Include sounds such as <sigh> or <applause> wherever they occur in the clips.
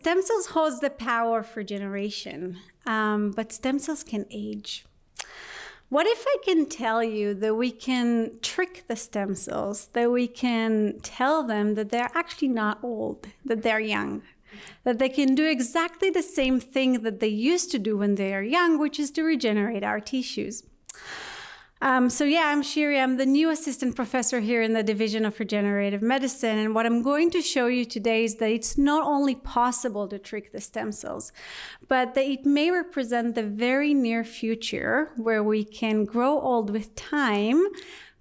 stem cells holds the power for generation, um, but stem cells can age. What if I can tell you that we can trick the stem cells, that we can tell them that they're actually not old, that they're young, that they can do exactly the same thing that they used to do when they are young, which is to regenerate our tissues? Um, so yeah, I'm Shiri. I'm the new assistant professor here in the Division of Regenerative Medicine. And what I'm going to show you today is that it's not only possible to trick the stem cells, but that it may represent the very near future where we can grow old with time,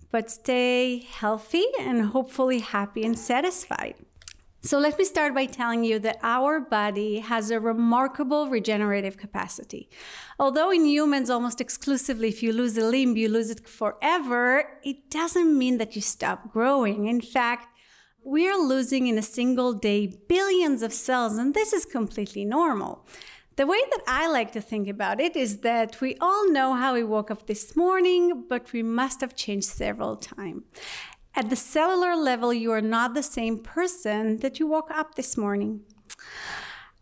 but stay healthy and hopefully happy and satisfied. So let me start by telling you that our body has a remarkable regenerative capacity. Although in humans, almost exclusively, if you lose a limb, you lose it forever, it doesn't mean that you stop growing. In fact, we are losing in a single day billions of cells, and this is completely normal. The way that I like to think about it is that we all know how we woke up this morning, but we must have changed several times. At the cellular level, you are not the same person that you woke up this morning.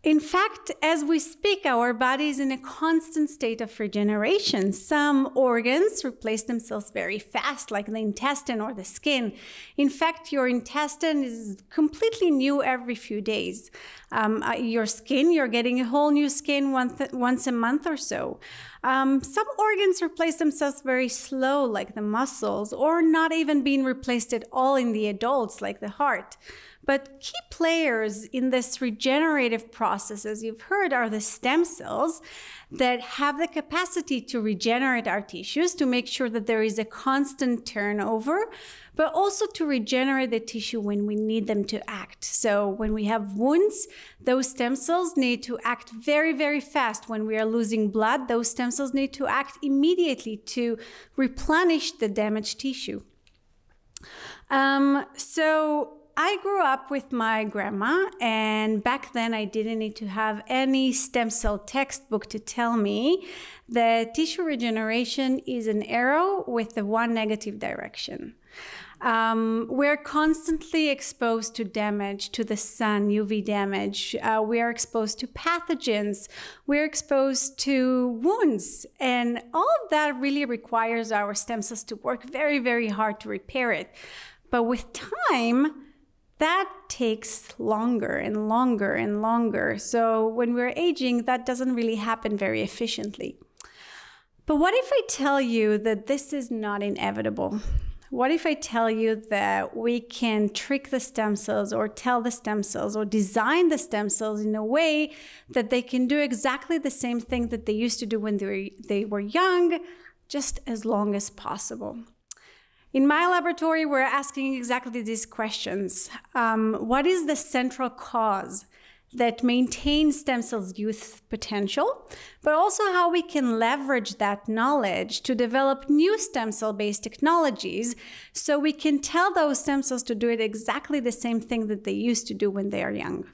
In fact, as we speak, our body is in a constant state of regeneration. Some organs replace themselves very fast, like the intestine or the skin. In fact, your intestine is completely new every few days. Um, uh, your skin, you're getting a whole new skin once, once a month or so. Um, some organs replace themselves very slow, like the muscles, or not even being replaced at all in the adults, like the heart. But key players in this regenerative process, as you've heard, are the stem cells that have the capacity to regenerate our tissues to make sure that there is a constant turnover, but also to regenerate the tissue when we need them to act. So when we have wounds, those stem cells need to act very, very fast. When we are losing blood, those stem cells need to act immediately to replenish the damaged tissue. Um, so I grew up with my grandma, and back then I didn't need to have any stem cell textbook to tell me that tissue regeneration is an arrow with the one negative direction. Um, we're constantly exposed to damage, to the sun, UV damage. Uh, we are exposed to pathogens. We're exposed to wounds. And all of that really requires our stem cells to work very, very hard to repair it. But with time, that takes longer and longer and longer. So when we're aging, that doesn't really happen very efficiently. But what if I tell you that this is not inevitable? What if I tell you that we can trick the stem cells or tell the stem cells or design the stem cells in a way that they can do exactly the same thing that they used to do when they were, they were young, just as long as possible? In my laboratory, we're asking exactly these questions. Um, what is the central cause that maintain stem cells' youth potential, but also how we can leverage that knowledge to develop new stem cell based technologies so we can tell those stem cells to do it exactly the same thing that they used to do when they are young.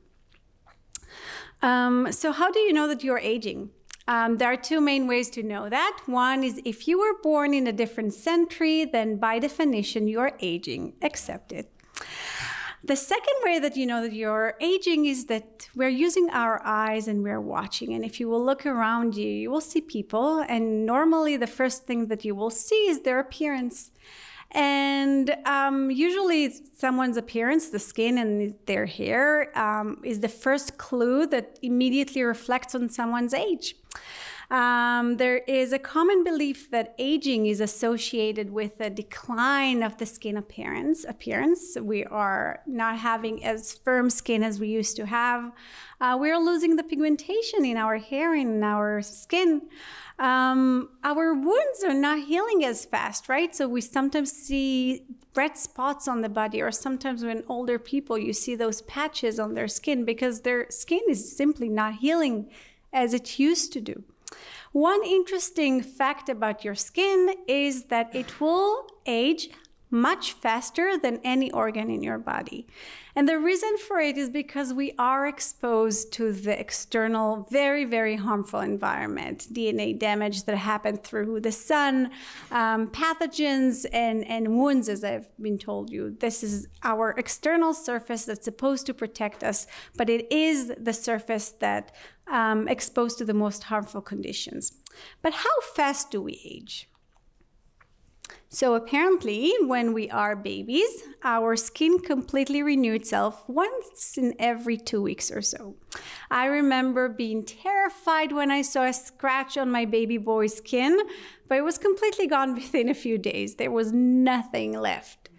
Um, so, how do you know that you're aging? Um, there are two main ways to know that. One is if you were born in a different century, then by definition, you're aging. Accept it. The second way that you know that you're aging is that we're using our eyes and we're watching. And if you will look around you, you will see people. And normally, the first thing that you will see is their appearance. And um, usually, someone's appearance, the skin and their hair, um, is the first clue that immediately reflects on someone's age. Um, there is a common belief that aging is associated with a decline of the skin appearance. Appearance, we are not having as firm skin as we used to have. Uh, we are losing the pigmentation in our hair, and in our skin um, our wounds are not healing as fast, right? So we sometimes see red spots on the body, or sometimes when older people, you see those patches on their skin because their skin is simply not healing as it used to do. One interesting fact about your skin is that it will age much faster than any organ in your body. And the reason for it is because we are exposed to the external, very, very harmful environment, DNA damage that happened through the sun, um, pathogens, and, and wounds, as I've been told you. This is our external surface that's supposed to protect us, but it is the surface that um, exposed to the most harmful conditions. But how fast do we age? So apparently, when we are babies, our skin completely renews itself once in every two weeks or so. I remember being terrified when I saw a scratch on my baby boy's skin, but it was completely gone <laughs> within a few days. There was nothing left.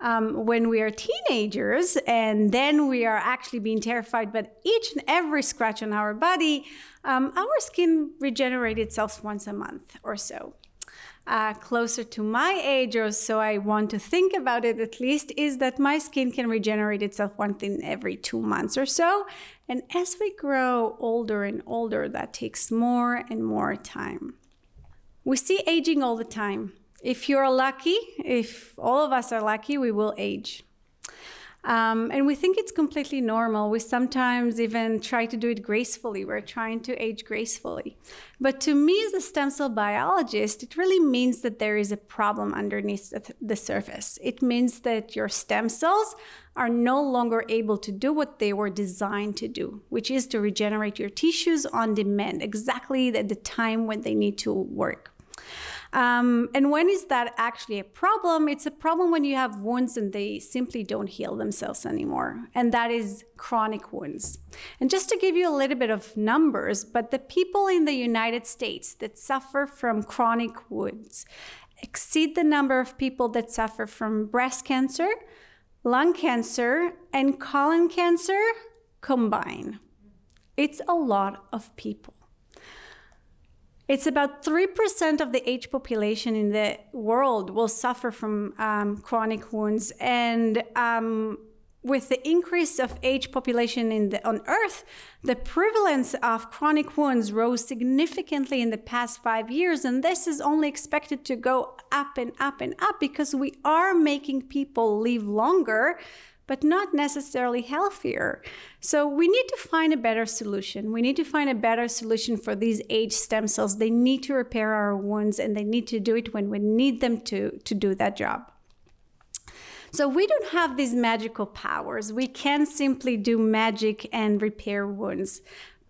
Um, when we are teenagers and then we are actually being terrified by each and every scratch on our body, um, our skin regenerates itself once a month or so uh, closer to my age, or so I want to think about it at least, is that my skin can regenerate itself once in every two months or so. And as we grow older and older, that takes more and more time. We see aging all the time. If you're lucky, if all of us are lucky, we will age. Um, and we think it's completely normal. We sometimes even try to do it gracefully. We're trying to age gracefully. But to me, as a stem cell biologist, it really means that there is a problem underneath the surface. It means that your stem cells are no longer able to do what they were designed to do, which is to regenerate your tissues on demand, exactly at the time when they need to work. Um, and when is that actually a problem? It's a problem when you have wounds and they simply don't heal themselves anymore. And that is chronic wounds. And just to give you a little bit of numbers, but the people in the United States that suffer from chronic wounds exceed the number of people that suffer from breast cancer, lung cancer, and colon cancer combined. It's a lot of people. It's about 3% of the age population in the world will suffer from um, chronic wounds. And um, with the increase of age population the, on Earth, the prevalence of chronic wounds rose significantly in the past five years. And this is only expected to go up and up and up because we are making people live longer but not necessarily healthier. So we need to find a better solution. We need to find a better solution for these aged stem cells. They need to repair our wounds and they need to do it when we need them to, to do that job. So we don't have these magical powers. We can't simply do magic and repair wounds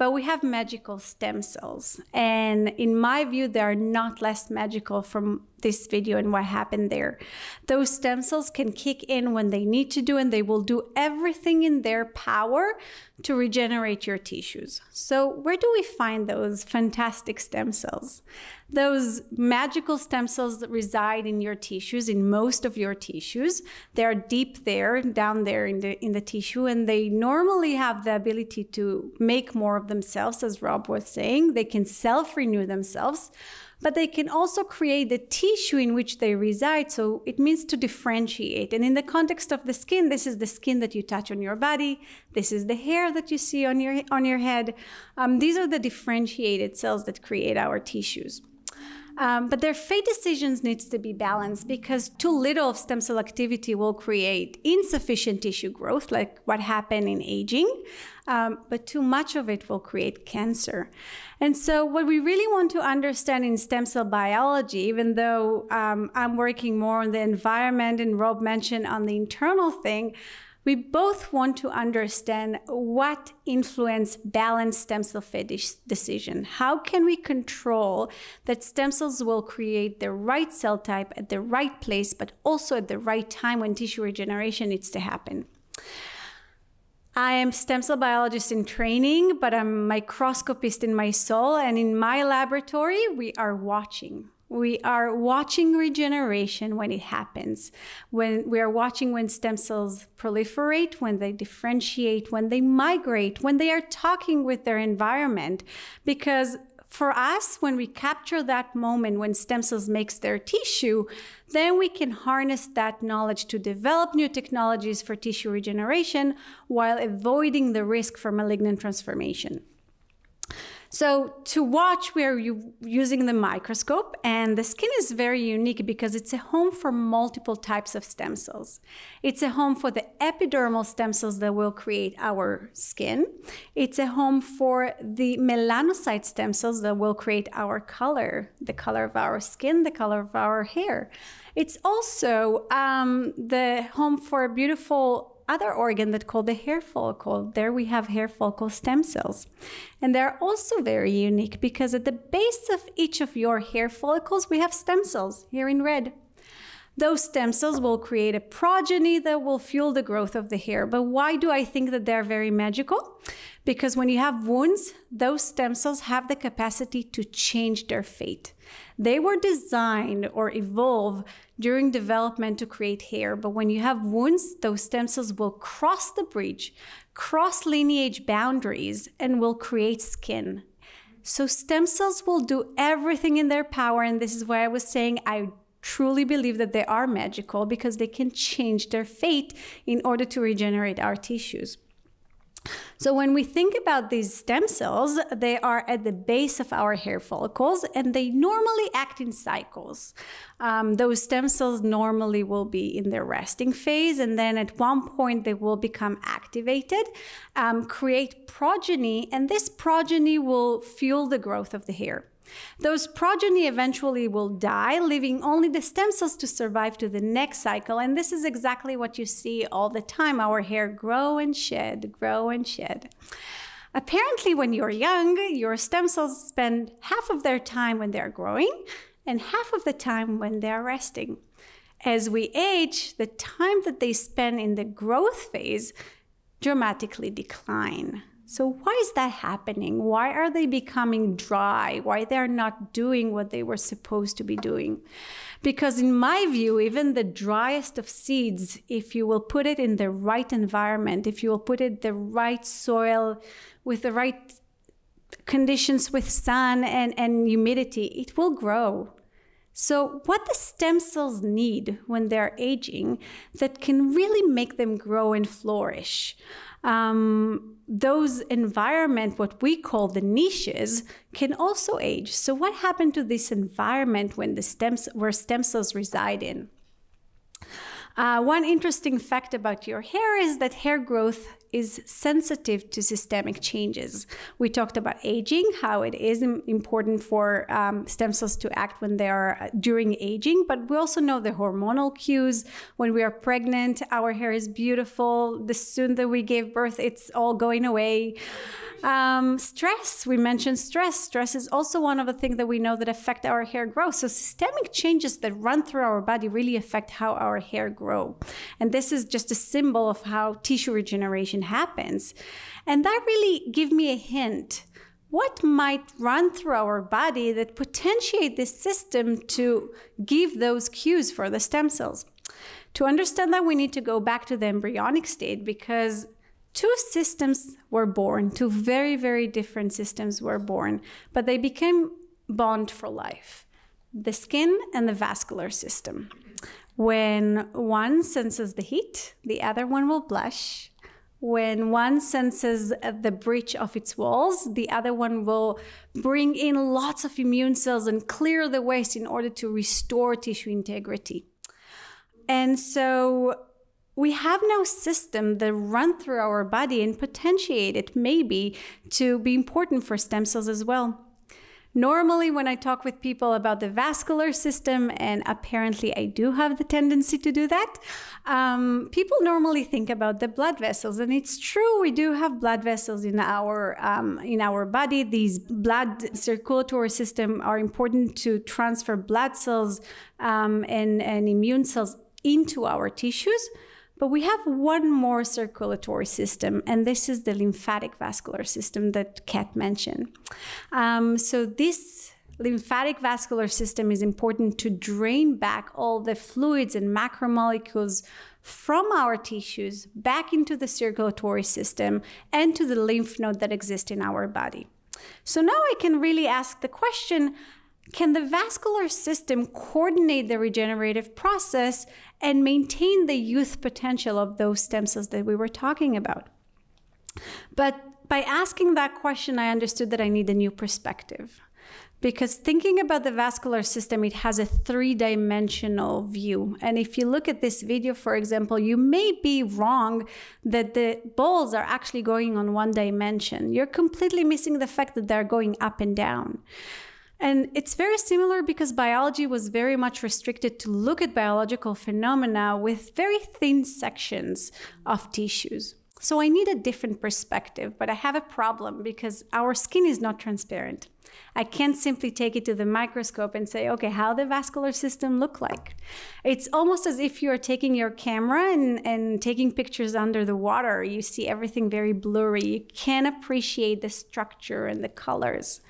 but we have magical stem cells. And in my view, they are not less magical from this video and what happened there. Those stem cells can kick in when they need to do, and they will do everything in their power to regenerate your tissues. So, where do we find those fantastic stem cells? Those magical stem cells that reside in your tissues, in most of your tissues, they are deep there, down there in the in the tissue, and they normally have the ability to make more of themselves, as Rob was saying. They can self-renew themselves but they can also create the tissue in which they reside. So it means to differentiate. And in the context of the skin, this is the skin that you touch on your body. This is the hair that you see on your on your head. Um, these are the differentiated cells that create our tissues. Um, but their fate decisions needs to be balanced because too little of stem cell activity will create insufficient tissue growth, like what happened in aging, um, but too much of it will create cancer. And so, what we really want to understand in stem cell biology, even though um, I'm working more on the environment and Rob mentioned on the internal thing, we both want to understand what influence balanced stem cell fate decision. How can we control that stem cells will create the right cell type at the right place, but also at the right time when tissue regeneration needs to happen? I am stem cell biologist in training, but I'm microscopist in my soul. And in my laboratory, we are watching. We are watching regeneration when it happens. When we are watching when stem cells proliferate, when they differentiate, when they migrate, when they are talking with their environment. Because for us, when we capture that moment when stem cells makes their tissue, then we can harness that knowledge to develop new technologies for tissue regeneration while avoiding the risk for malignant transformation. So to watch, we are using the microscope, and the skin is very unique because it's a home for multiple types of stem cells. It's a home for the epidermal stem cells that will create our skin. It's a home for the melanocyte stem cells that will create our color, the color of our skin, the color of our hair. It's also um, the home for beautiful other organ that called the hair follicle. There we have hair follicle stem cells. And they're also very unique because at the base of each of your hair follicles, we have stem cells here in red. Those stem cells will create a progeny that will fuel the growth of the hair. But why do I think that they're very magical? Because when you have wounds, those stem cells have the capacity to change their fate. They were designed or evolve during development to create hair, but when you have wounds, those stem cells will cross the bridge, cross lineage boundaries, and will create skin. So stem cells will do everything in their power, and this is why I was saying I truly believe that they are magical because they can change their fate in order to regenerate our tissues. So when we think about these stem cells, they are at the base of our hair follicles and they normally act in cycles. Um, those stem cells normally will be in their resting phase and then at one point they will become activated, um, create progeny, and this progeny will fuel the growth of the hair. Those progeny eventually will die, leaving only the stem cells to survive to the next cycle. And this is exactly what you see all the time our hair grow and shed, grow and shed. Apparently, when you're young, your stem cells spend half of their time when they're growing and half of the time when they're resting. As we age, the time that they spend in the growth phase dramatically decline. So why is that happening? Why are they becoming dry? Why they're not doing what they were supposed to be doing? Because in my view, even the driest of seeds, if you will put it in the right environment, if you will put it the right soil with the right conditions with sun and, and humidity, it will grow. So, what the stem cells need when they're aging that can really make them grow and flourish? Um, those environment, what we call the niches, can also age. So what happened to this environment when the stems where stem cells reside in? Uh, one interesting fact about your hair is that hair growth is sensitive to systemic changes. We talked about aging, how it is important for um, stem cells to act when they are uh, during aging, but we also know the hormonal cues. When we are pregnant, our hair is beautiful. The soon that we gave birth, it's all going away. Um, stress, we mentioned stress. Stress is also one of the things that we know that affect our hair growth. So systemic changes that run through our body really affect how our hair grow. And this is just a symbol of how tissue regeneration happens. And that really give me a hint what might run through our body that potentiate this system to give those cues for the stem cells. To understand that, we need to go back to the embryonic state because two systems were born, two very, very different systems were born, but they became bond for life the skin and the vascular system. When one senses the heat, the other one will blush. When one senses the breach of its walls, the other one will bring in lots of immune cells and clear the waste in order to restore tissue integrity. And so we have no system that run through our body and potentiate it maybe to be important for stem cells as well. Normally, when I talk with people about the vascular system, and apparently I do have the tendency to do that, um, people normally think about the blood vessels, and it's true. We do have blood vessels in our um, in our body. These blood circulatory system are important to transfer blood cells um, and, and immune cells into our tissues. But we have one more circulatory system, and this is the lymphatic vascular system that Kat mentioned. Um, so this lymphatic vascular system is important to drain back all the fluids and macromolecules from our tissues back into the circulatory system and to the lymph node that exist in our body. So now I can really ask the question can the vascular system coordinate the regenerative process and maintain the youth potential of those stem cells that we were talking about? But By asking that question, I understood that I need a new perspective. Because thinking about the vascular system, it has a three dimensional view. And if you look at this video, for example, you may be wrong that the balls are actually going on one dimension. You're completely missing the fact that they're going up and down. And it's very similar because biology was very much restricted to look at biological phenomena with very thin sections of tissues. So I need a different perspective, but I have a problem because our skin is not transparent. I can't simply take it to the microscope and say, okay, how the vascular system look like? It's almost as if you're taking your camera and, and taking pictures under the water. You see everything very blurry. You can't appreciate the structure and the colors.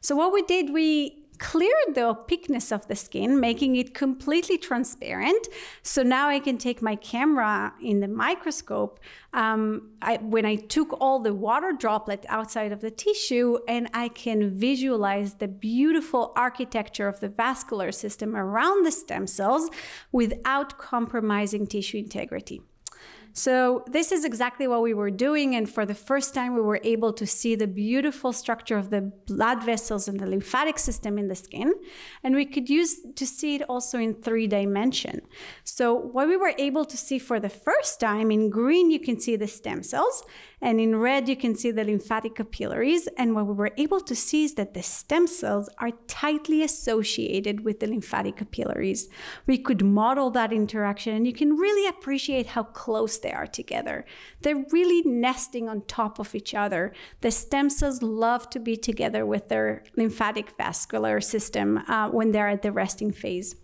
So what we did, we cleared the opaqueness of the skin, making it completely transparent. So now I can take my camera in the microscope um, I, when I took all the water droplet outside of the tissue, and I can visualize the beautiful architecture of the vascular system around the stem cells without compromising tissue integrity. So this is exactly what we were doing. And for the first time, we were able to see the beautiful structure of the blood vessels and the lymphatic system in the skin. And we could use to see it also in three dimension. So what we were able to see for the first time in green, you can see the stem cells. And in red, you can see the lymphatic capillaries. And what we were able to see is that the stem cells are tightly associated with the lymphatic capillaries. We could model that interaction, and you can really appreciate how close they are together. They're really nesting on top of each other. The stem cells love to be together with their lymphatic vascular system uh, when they're at the resting phase.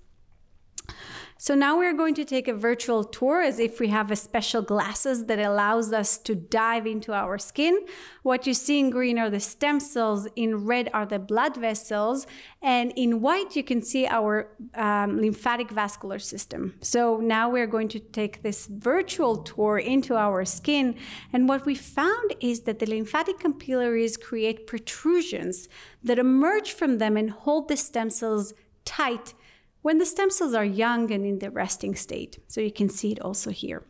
So now we're going to take a virtual tour as if we have a special glasses that allows us to dive into our skin. What you see in green are the stem cells, in red are the blood vessels, and in white you can see our um, lymphatic vascular system. So now we're going to take this virtual tour into our skin, and what we found is that the lymphatic capillaries create protrusions that emerge from them and hold the stem cells tight when the stem cells are young and in the resting state. So you can see it also here.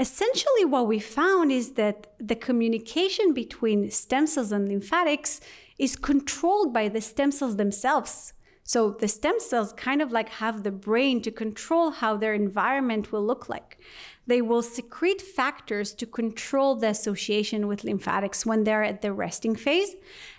Essentially, what we found is that the communication between stem cells and lymphatics is controlled by the stem cells themselves. So the stem cells kind of like have the brain to control how their environment will look like. They will secrete factors to control the association with lymphatics when they're at the resting phase.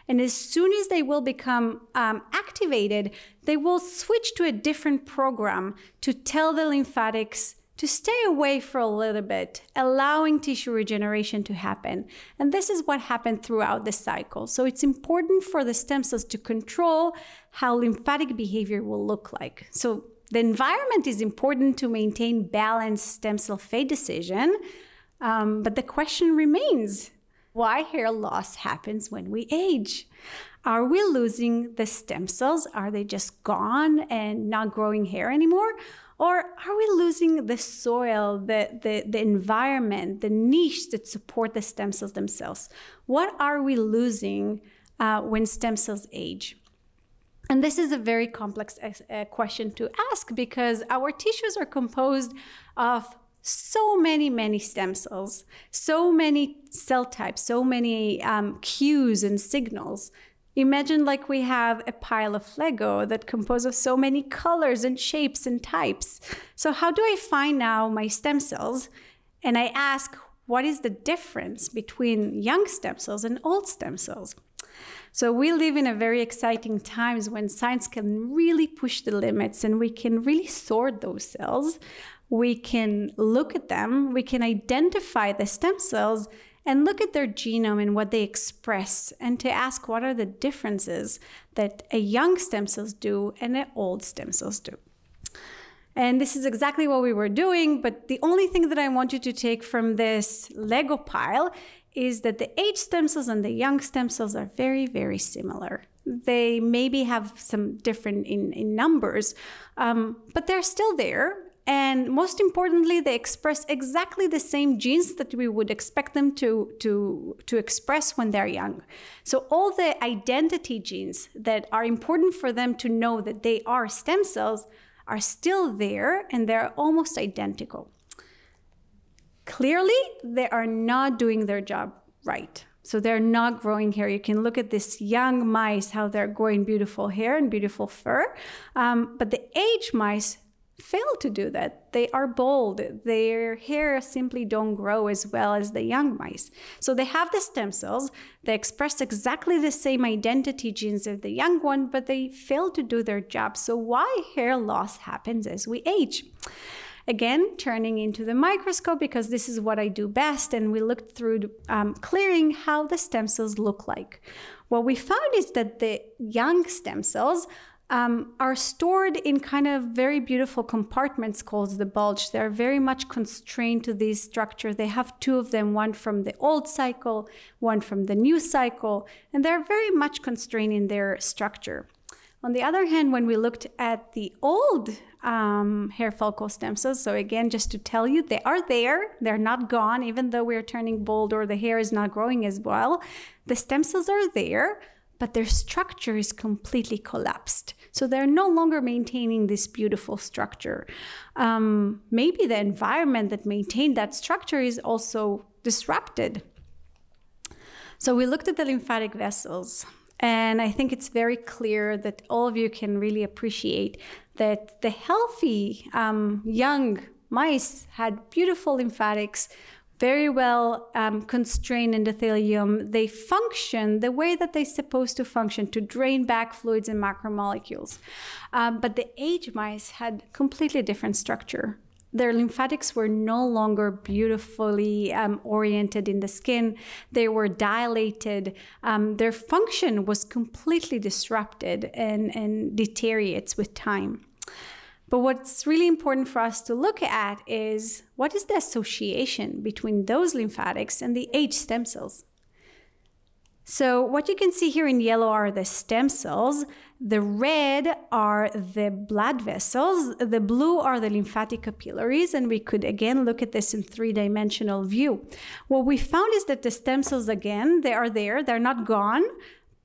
And as soon as they will become um, activated, they will switch to a different program to tell the lymphatics to stay away for a little bit, allowing tissue regeneration to happen. And this is what happened throughout the cycle. So it's important for the stem cells to control how lymphatic behavior will look like. So the environment is important to maintain balanced stem cell fate decision. Um, but the question remains why hair loss happens when we age. Are we losing the stem cells? Are they just gone and not growing hair anymore? Or are we losing the soil, the, the, the environment, the niche that support the stem cells themselves? What are we losing uh, when stem cells age? And this is a very complex uh, question to ask because our tissues are composed of so many, many stem cells, so many cell types, so many um, cues and signals. Imagine like we have a pile of Lego that composed of so many colors and shapes and types. So how do I find now my stem cells? And I ask, what is the difference between young stem cells and old stem cells? So we live in a very exciting times when science can really push the limits and we can really sort those cells we can look at them, we can identify the stem cells and look at their genome and what they express and to ask what are the differences that a young stem cells do and an old stem cells do. And this is exactly what we were doing, but the only thing that I want you to take from this Lego pile is that the age stem cells and the young stem cells are very, very similar. They maybe have some different in, in numbers, um, but they're still there. And most importantly they express exactly the same genes that we would expect them to to to express when they're young. So all the identity genes that are important for them to know that they are stem cells are still there and they're almost identical clearly they are not doing their job right So they're not growing hair. You can look at this young mice, how they're growing beautiful hair and beautiful fur. Um, but the aged mice fail to do that. They are bald. Their hair simply don't grow as well as the young mice. So they have the stem cells. They express exactly the same identity genes as the young one, but they fail to do their job. So why hair loss happens as we age? Again, turning into the microscope because this is what I do best. And we looked through um, clearing how the stem cells look like. What we found is that the young stem cells um, are stored in kind of very beautiful compartments called the bulge. They're very much constrained to this structure. They have two of them, one from the old cycle, one from the new cycle, and they're very much constrained in their structure. On the other hand, when we looked at the old um, hair follicle stem cells, so again, just to tell you, they are there, they're not gone, even though we're turning bald or the hair is not growing as well. The stem cells are there, but their structure is completely collapsed. So they're no longer maintaining this beautiful structure. Um, maybe the environment that maintained that structure is also disrupted. So we looked at the lymphatic vessels. And I think it's very clear that all of you can really appreciate that the healthy um, young mice had beautiful lymphatics, very well um, constrained endothelium. They function the way that they're supposed to function to drain back fluids and macromolecules. Um, but the age mice had completely different structure. Their lymphatics were no longer beautifully um, oriented in the skin. They were dilated. Um, their function was completely disrupted and, and deteriorates with time. But what's really important for us to look at is what is the association between those lymphatics and the age stem cells? So, what you can see here in yellow are the stem cells, the red are the blood vessels, the blue are the lymphatic capillaries, and we could again look at this in three dimensional view. What we found is that the stem cells, again, they are there, they're not gone,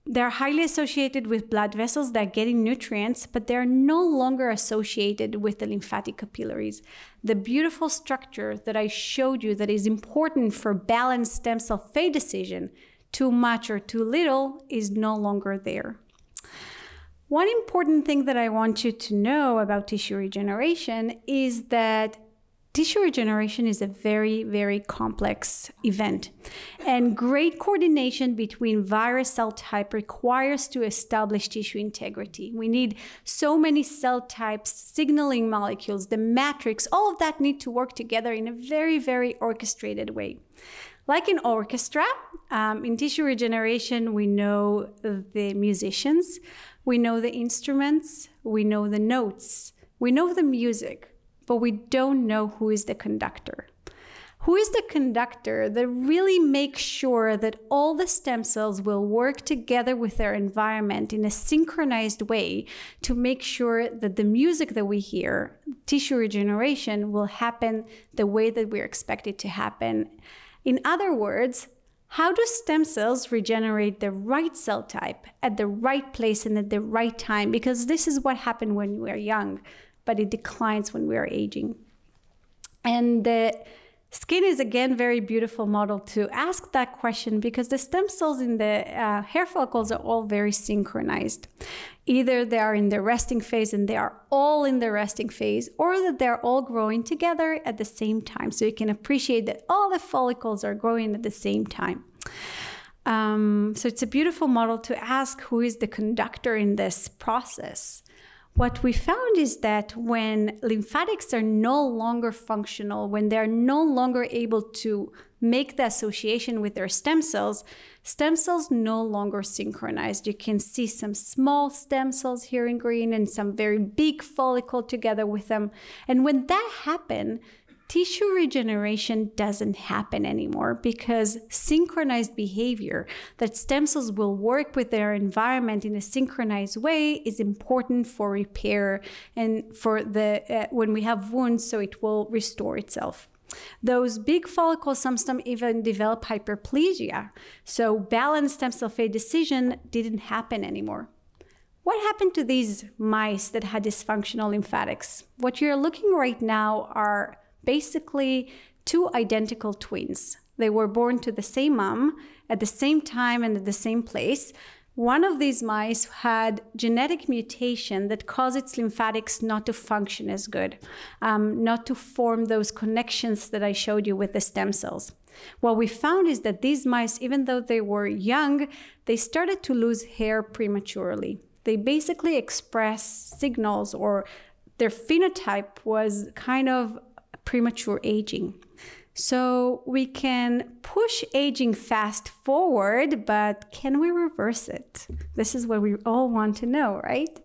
they're highly associated with blood vessels that are getting nutrients, but they're no longer associated with the lymphatic capillaries. The beautiful structure that I showed you that is important for balanced stem cell fate decision, too much or too little, is no longer there. One important thing that I want you to know about tissue regeneration is that tissue regeneration is a very, very complex event. And great coordination between virus cell type requires to establish tissue integrity. We need so many cell types, signaling molecules, the matrix, all of that need to work together in a very, very orchestrated way. Like in orchestra, um, in tissue regeneration, we know the musicians, we know the instruments, we know the notes, we know the music but we don't know who is the conductor. Who is the conductor that really makes sure that all the stem cells will work together with their environment in a synchronized way to make sure that the music that we hear, tissue regeneration, will happen the way that we expect it to happen? In other words, how do stem cells regenerate the right cell type at the right place and at the right time? Because this is what happened when we are young but it declines when we are aging. And the skin is again very beautiful model to ask that question because the stem cells in the uh, hair follicles are all very synchronized. Either they are in the resting phase and they are all in the resting phase, or that they're all growing together at the same time. So you can appreciate that all the follicles are growing at the same time. Um, so it's a beautiful model to ask who is the conductor in this process. What we found is that when lymphatics are no longer functional, when they're no longer able to make the association with their stem cells, stem cells no longer synchronized. You can see some small stem cells here in green and some very big follicle together with them. And when that happened, tissue regeneration doesn't happen anymore because synchronized behavior that stem cells will work with their environment in a synchronized way is important for repair and for the uh, when we have wounds so it will restore itself. Those big follicles sometimes even develop hyperplasia. So balanced stem cell fate decision didn't happen anymore. What happened to these mice that had dysfunctional lymphatics? What you're looking right now are basically two identical twins. They were born to the same mom at the same time and at the same place. One of these mice had genetic mutation that caused its lymphatics not to function as good, um, not to form those connections that I showed you with the stem cells. What we found is that these mice, even though they were young, they started to lose hair prematurely. They basically express signals or their phenotype was kind of premature aging. So we can push aging fast forward, but can we reverse it? This is what we all want to know, right?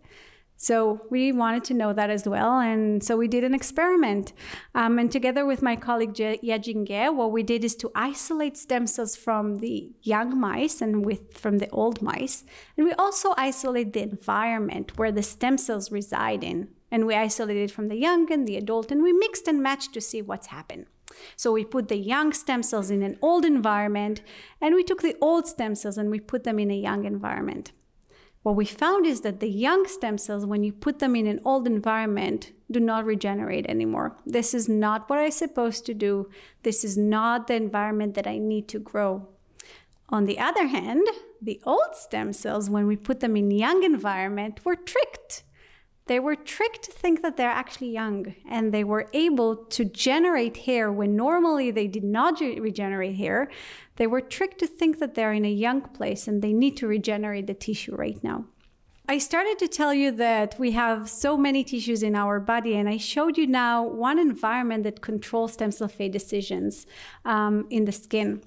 So we wanted to know that as well. And so we did an experiment. Um, and together with my colleague Yejing Ge, what we did is to isolate stem cells from the young mice and with from the old mice. And we also isolate the environment where the stem cells reside in. And we isolated from the young and the adult, and we mixed and matched to see what's happened. So we put the young stem cells in an old environment, and we took the old stem cells and we put them in a young environment. What we found is that the young stem cells, when you put them in an old environment, do not regenerate anymore. This is not what I'm supposed to do. This is not the environment that I need to grow. On the other hand, the old stem cells, when we put them in young environment, were tricked they were tricked to think that they're actually young and they were able to generate hair when normally they did not regenerate hair. They were tricked to think that they're in a young place and they need to regenerate the tissue right now. I started to tell you that we have so many tissues in our body, and I showed you now one environment that controls stem cell fate decisions um, in the skin.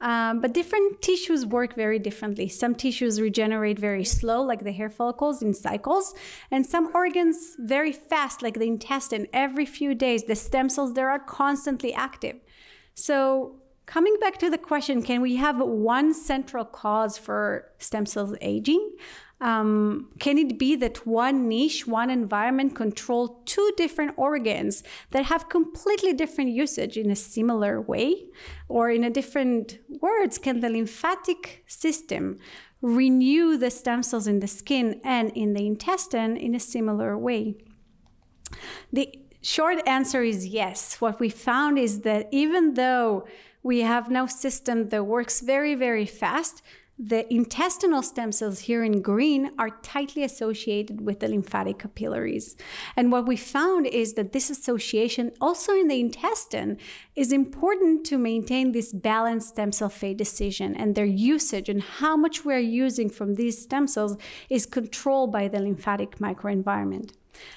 Um, but different tissues work very differently. Some tissues regenerate very slow, like the hair follicles in cycles, and some organs very fast, like the intestine. Every few days, the stem cells there are constantly active. So, coming back to the question, can we have one central cause for stem cells aging? Um, can it be that one niche, one environment control two different organs that have completely different usage in a similar way? Or in a different words, can the lymphatic system renew the stem cells in the skin and in the intestine in a similar way? The short answer is yes. What we found is that even though we have no system that works very, very fast, the intestinal stem cells here in green are tightly associated with the lymphatic capillaries. And what we found is that this association, also in the intestine, is important to maintain this balanced stem cell fate decision. And their usage and how much we're using from these stem cells is controlled by the lymphatic microenvironment.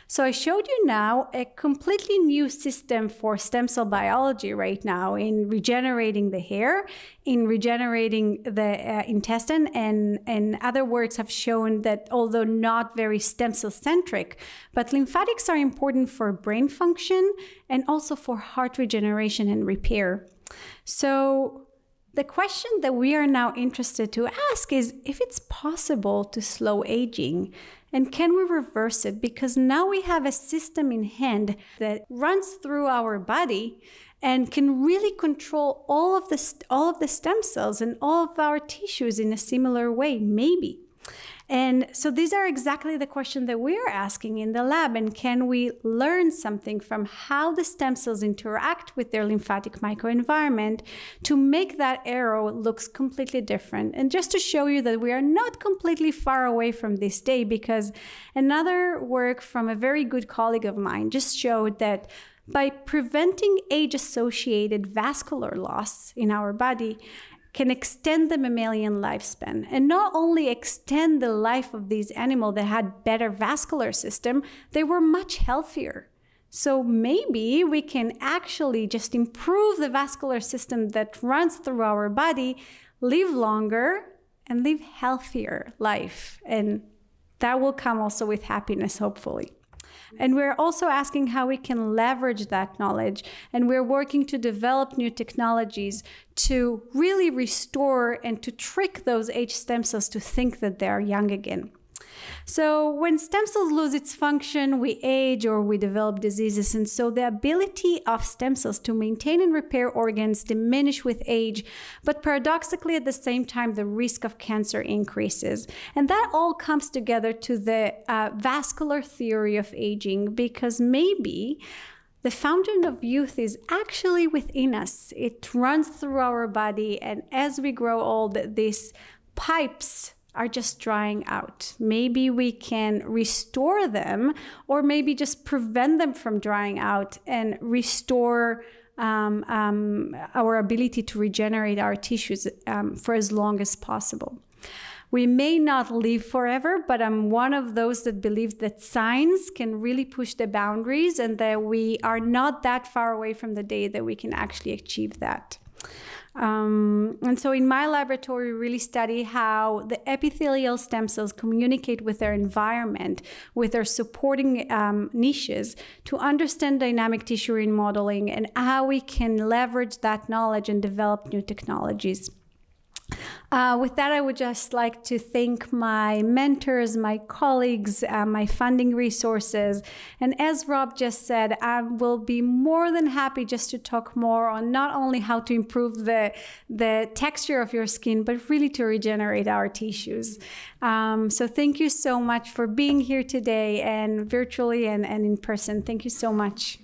So I showed you now a completely new system for stem cell biology right now in regenerating the hair, in regenerating the uh, intestine, and in other words have shown that although not very stem cell centric, but lymphatics are important for brain function and also for heart regeneration and repair. So the question that we are now interested to ask is if it's possible to slow aging and can we reverse it? Because now we have a system in hand that runs through our body and can really control all of the all of the stem cells and all of our tissues in a similar way maybe and so these are exactly the questions that we are asking in the lab. And can we learn something from how the stem cells interact with their lymphatic microenvironment to make that arrow looks completely different? And just to show you that we are not completely far away from this day, because another work from a very good colleague of mine just showed that by preventing age associated vascular loss in our body, can extend the mammalian lifespan. And not only extend the life of these animals that had better vascular system they were much healthier. So maybe we can actually just improve the vascular system that runs through our body live longer and live healthier life. And that will come also with happiness hopefully and we're also asking how we can leverage that knowledge. And we're working to develop new technologies to really restore and to trick those aged stem cells to think that they are young again. So when stem cells lose its function, we age or we develop diseases. And so the ability of stem cells to maintain and repair organs diminish with age. But paradoxically, at the same time, the risk of cancer increases. And that all comes together to the uh, vascular theory of aging because maybe the fountain of youth is actually within us. It runs through our body, and as we grow old, these pipes are just drying out. Maybe we can restore them, or maybe just prevent them from drying out and restore um, um, our ability to regenerate our tissues um, for as long as possible. We may not live forever, but I'm one of those that believes that science can really push the boundaries and that we are not that far away from the day that we can actually achieve that. Um, and so in my laboratory, we really study how the epithelial stem cells communicate with their environment, with their supporting um, niches to understand dynamic tissue remodeling and how we can leverage that knowledge and develop new technologies. Uh, with that, I would just like to thank my mentors, my colleagues, uh, my funding resources. And as Rob just said, I will be more than happy just to talk more on not only how to improve the, the texture of your skin, but really to regenerate our tissues. Um, so thank you so much for being here today and virtually and, and in person. Thank you so much.